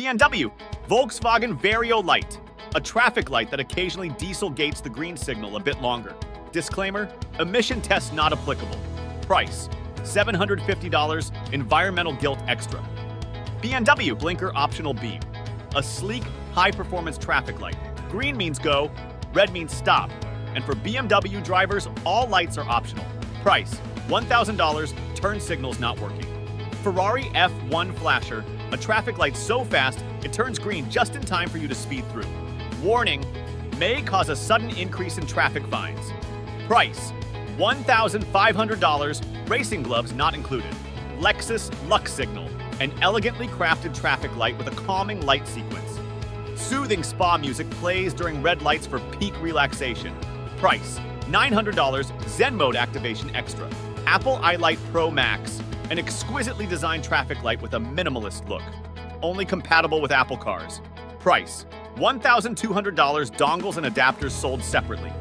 BMW Volkswagen Vario Light, a traffic light that occasionally diesel gates the green signal a bit longer. Disclaimer emission test not applicable. Price $750, environmental guilt extra. BMW Blinker Optional Beam, a sleek, high performance traffic light. Green means go, red means stop. And for BMW drivers, all lights are optional. Price $1,000, turn signals not working. Ferrari F1 Flasher, a traffic light so fast it turns green just in time for you to speed through. Warning may cause a sudden increase in traffic fines. Price $1,500, racing gloves not included. Lexus Lux Signal, an elegantly crafted traffic light with a calming light sequence. Soothing spa music plays during red lights for peak relaxation. Price $900, Zen Mode activation extra. Apple iLight Pro Max, an exquisitely designed traffic light with a minimalist look. Only compatible with Apple cars. Price $1,200, dongles and adapters sold separately.